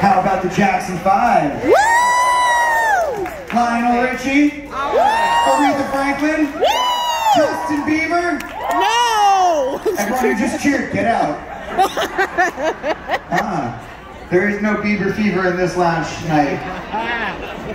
How about the Jackson 5? Lionel Richie? Aretha Franklin? Justin Bieber? No! Everyone who just cheered, get out. Ah, there is no Bieber fever in this lounge tonight.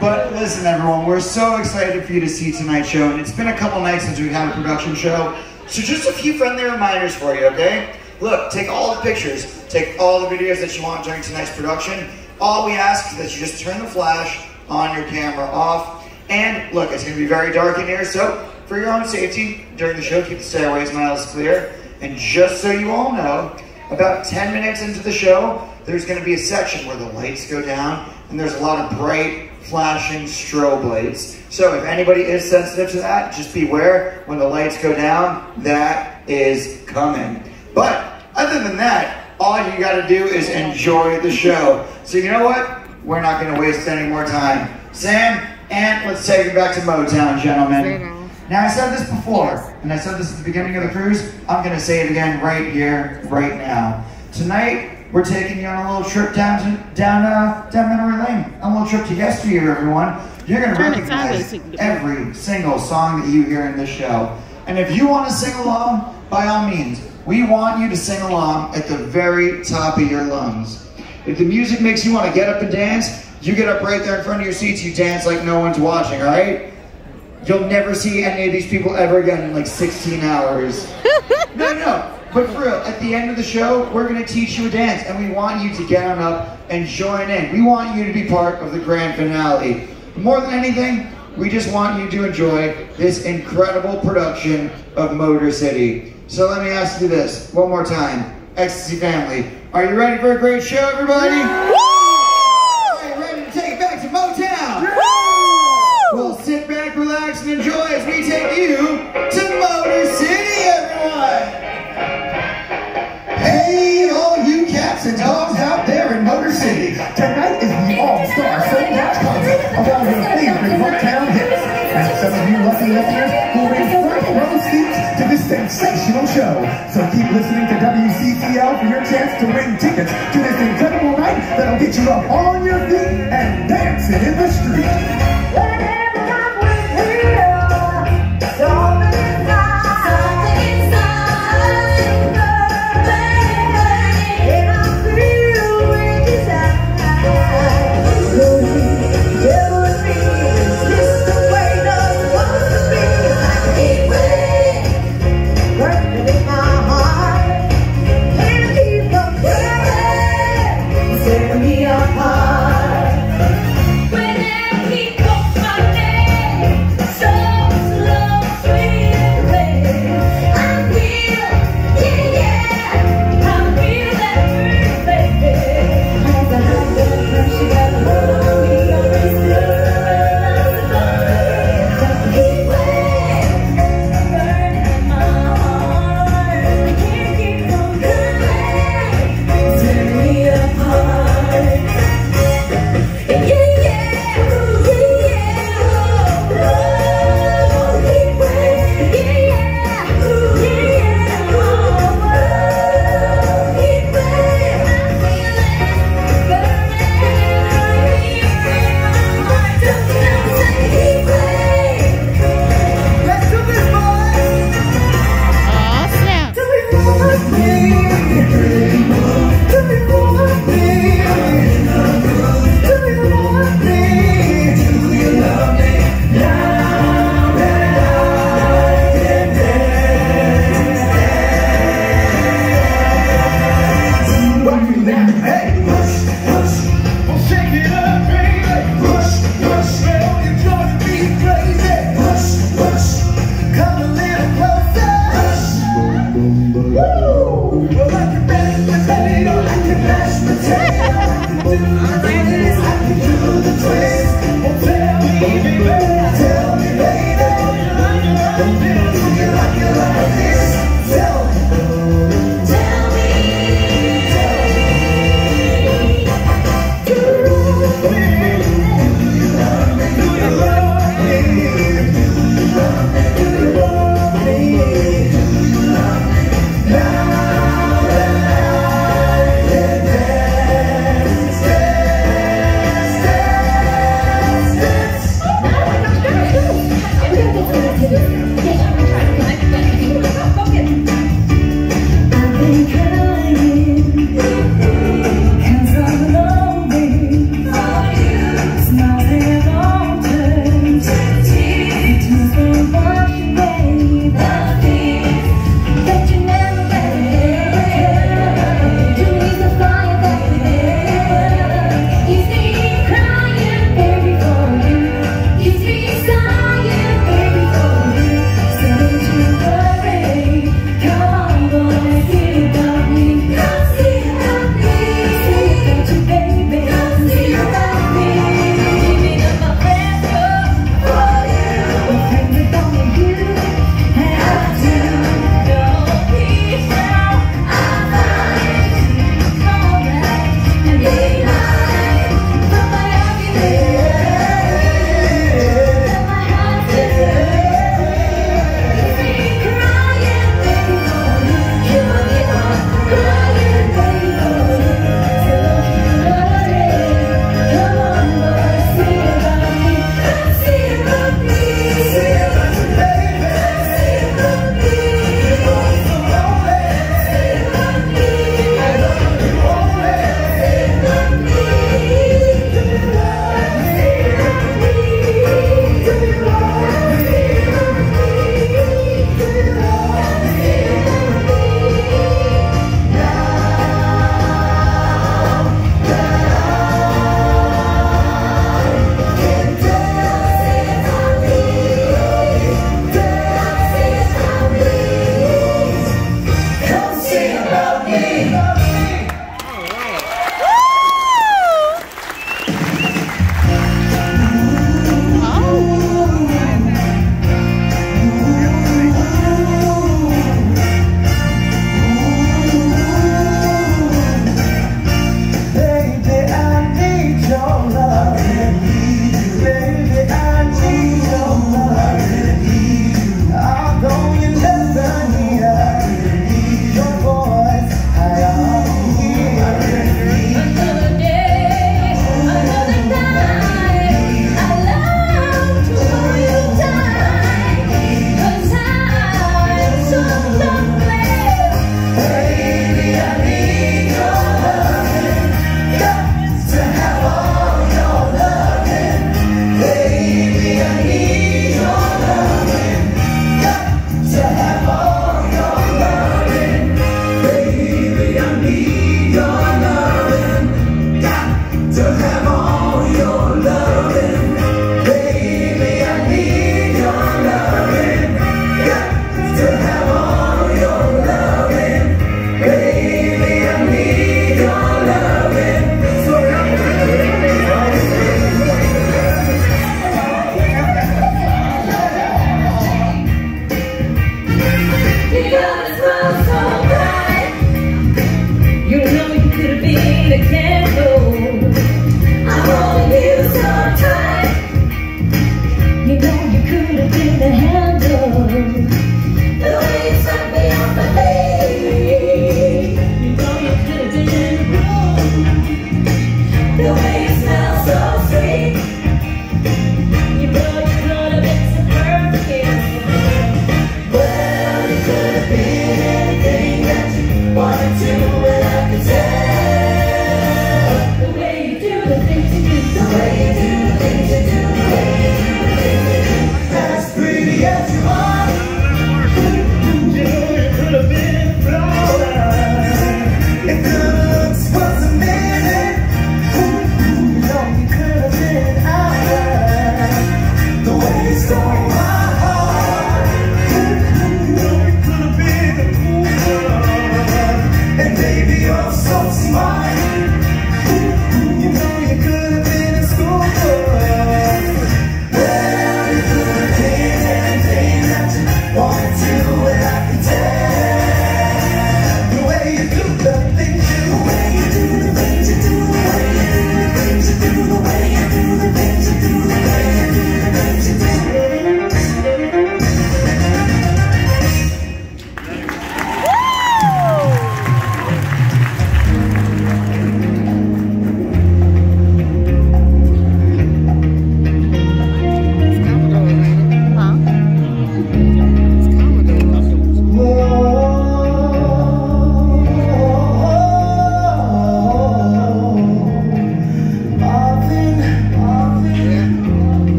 But listen, everyone, we're so excited for you to see tonight's show, and it's been a couple nights since we've had a production show. So just a few friendly reminders for you, okay? Look, take all the pictures, take all the videos that you want during tonight's production. All we ask is that you just turn the flash on your camera off. And look, it's gonna be very dark in here, so for your own safety during the show, keep the stairways miles clear. And just so you all know, about 10 minutes into the show, there's gonna be a section where the lights go down and there's a lot of bright, flashing strobe lights. So if anybody is sensitive to that, just beware when the lights go down, that is coming. But other than that, all you gotta do is enjoy the show. So you know what? We're not gonna waste any more time. Sam, and let's take it back to Motown, gentlemen. Now I said this before, and I said this at the beginning of the cruise. I'm gonna say it again right here, right now. Tonight, we're taking you on a little trip down to down uh, down memory lane. A little trip to yesteryear, everyone. You're the time recognize every single song that you hear in this show. And if you want to sing along, by all means, we want you to sing along at the very top of your lungs. If the music makes you want to get up and dance, you get up right there in front of your seats, you dance like no one's watching, all right? You'll never see any of these people ever again in like 16 hours. no, no. But for real, at the end of the show, we're going to teach you a dance, and we want you to get on up and join in. We want you to be part of the grand finale. More than anything, we just want you to enjoy this incredible production of Motor City. So let me ask you this one more time. Ecstasy family, are you ready for a great show, everybody? Are you ready to take it back to Motown? Well, sit back, relax, and enjoy as we take you to Motor City, everyone! Hey, all you cats and dogs out there in Motor City. Tonight is the all-star sold out concert of all your favorite Motown hits. And some of you lucky listeners who will sensational show. So keep listening to WCCL for your chance to win tickets to this incredible night that'll get you up on your feet and dancing in the street.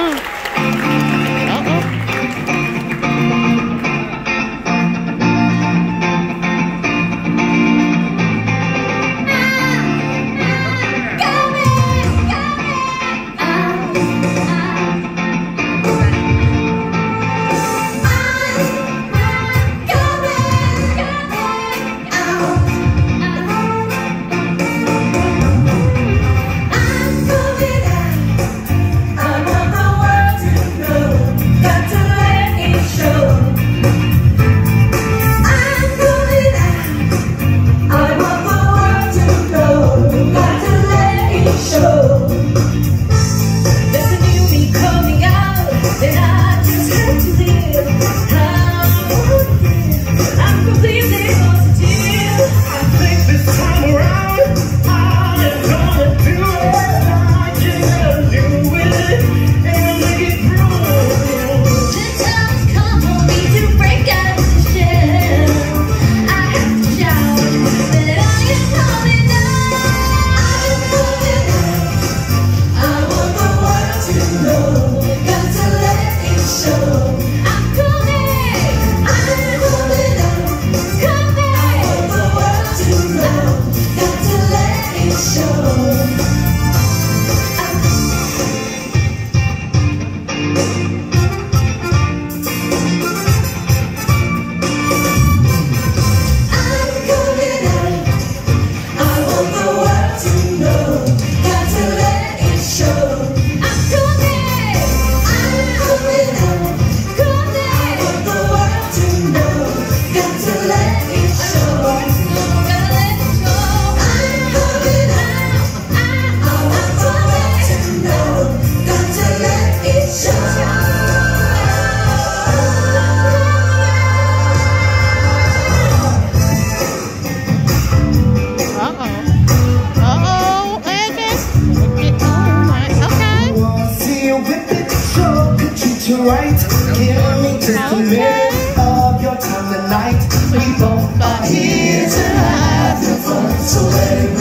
Mm. right. Give me just a minute of your time tonight. We both are here to have your fun, so let it go.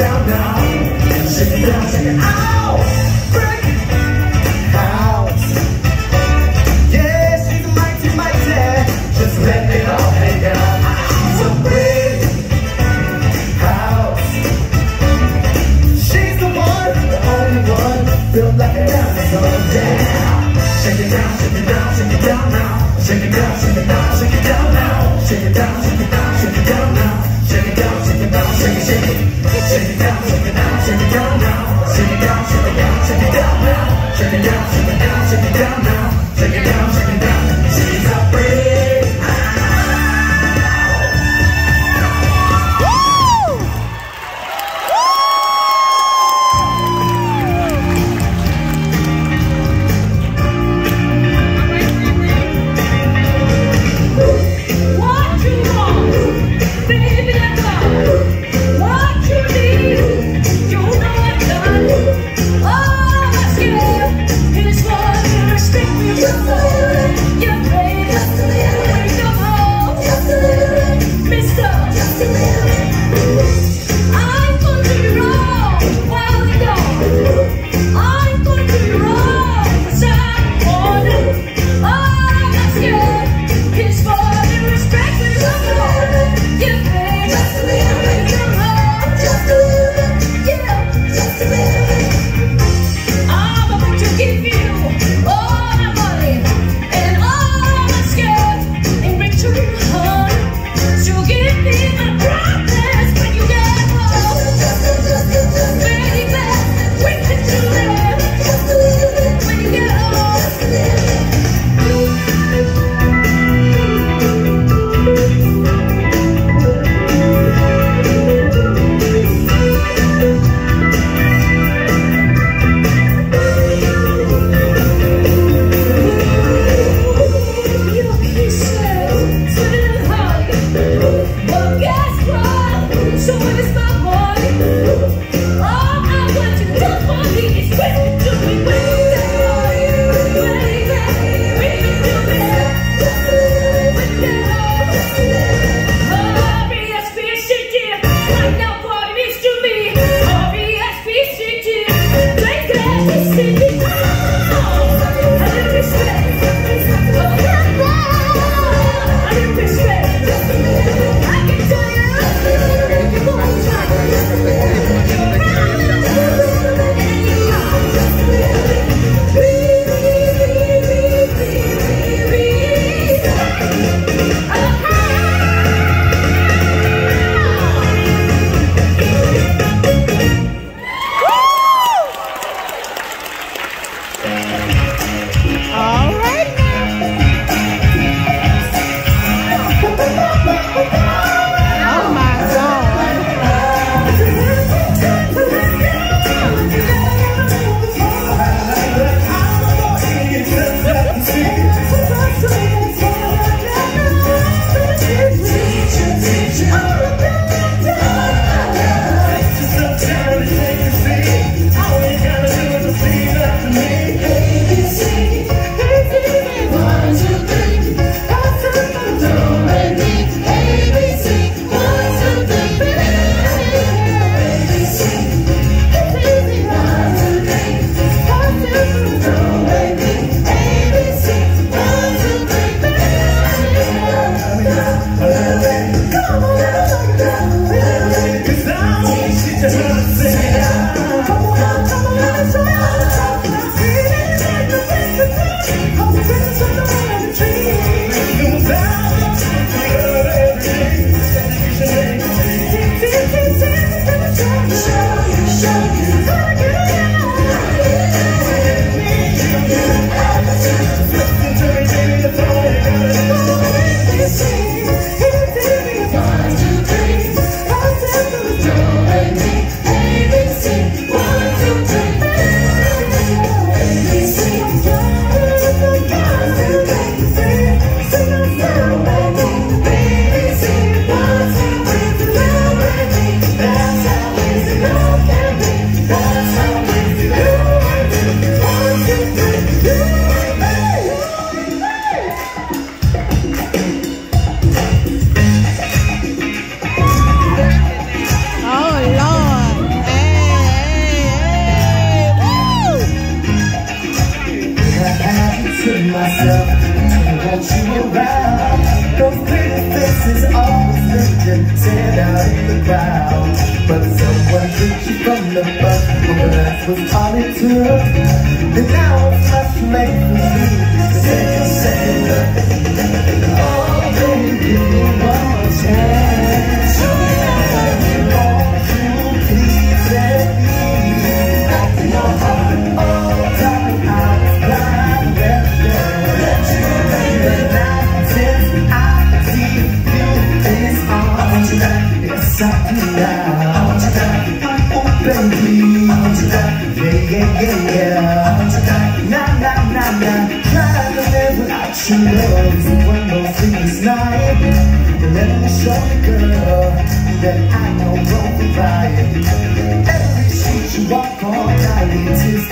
Down, down now. Shake it down, shake it ah!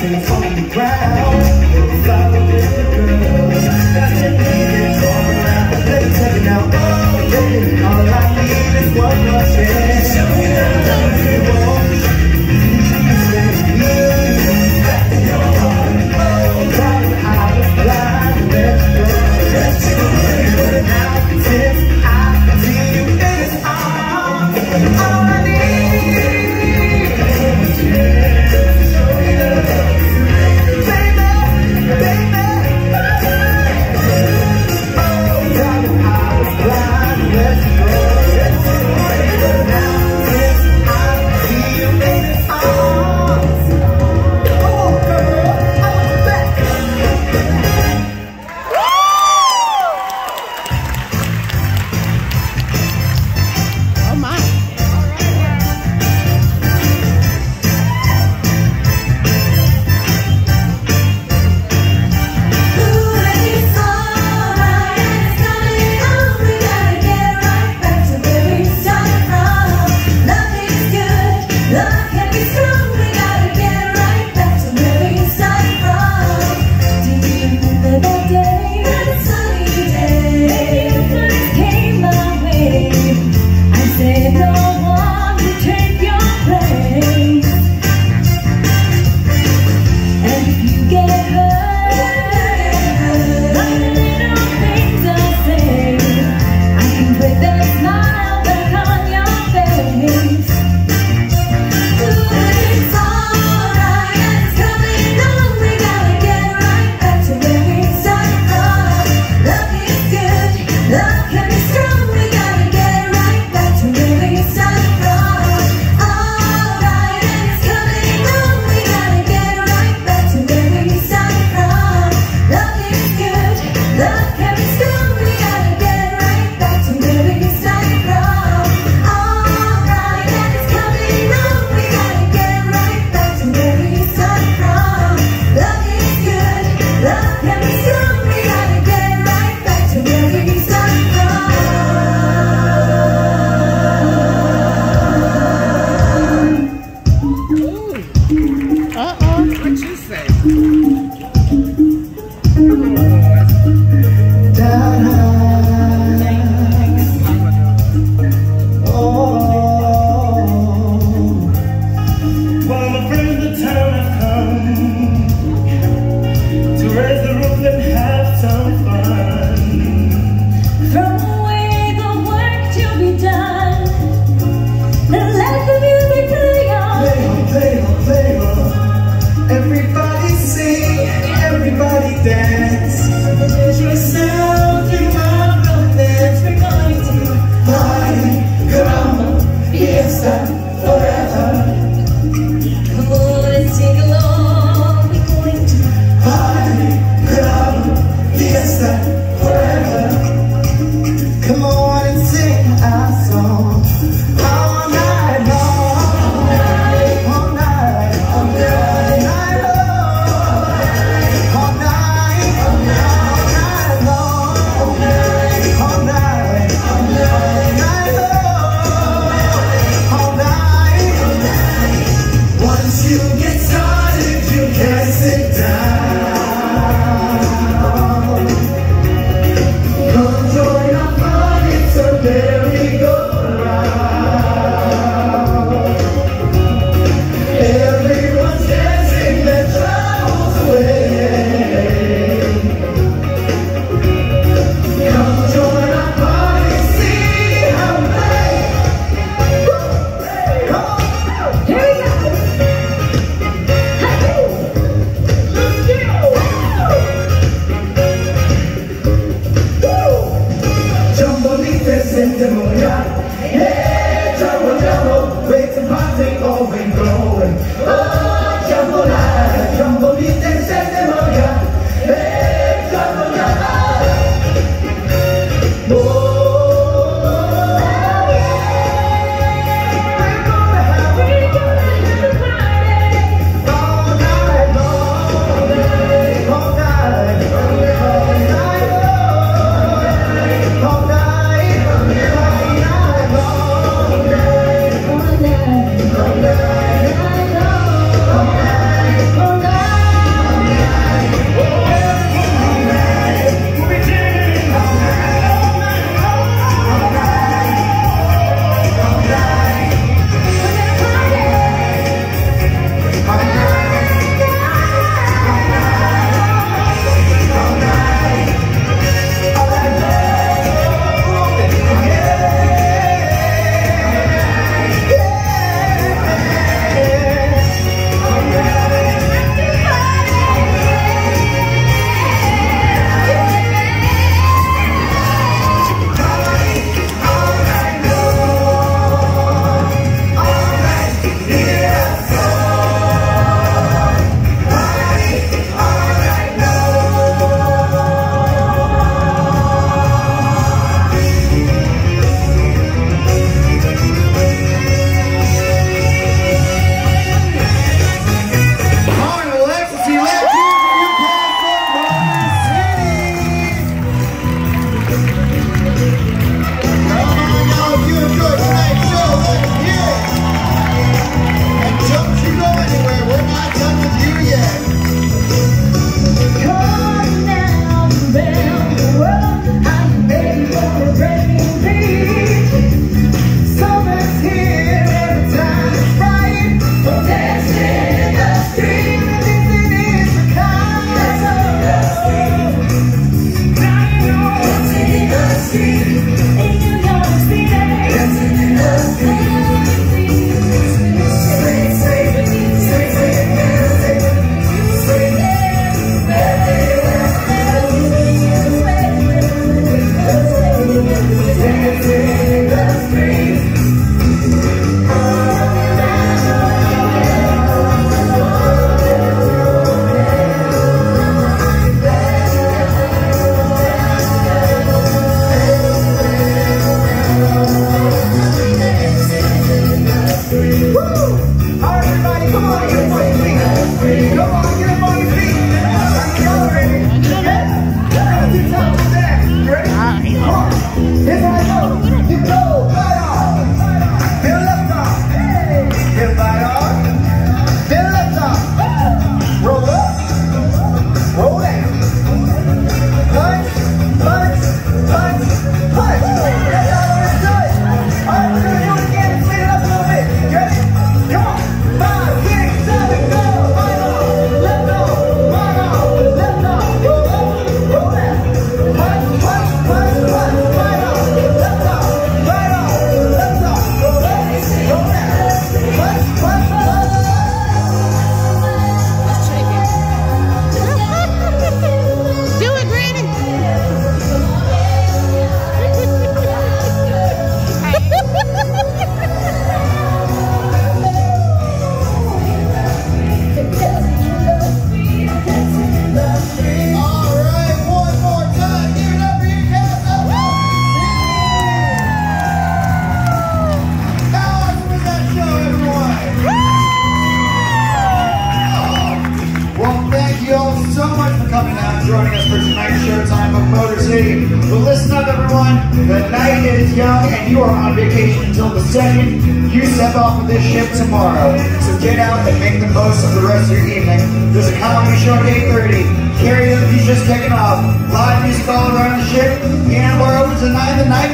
Need tears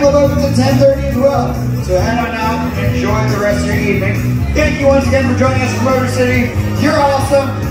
will open to 10.30 as well. So head on out, enjoy the rest of your evening. Thank you once again for joining us from Motor City. You're awesome.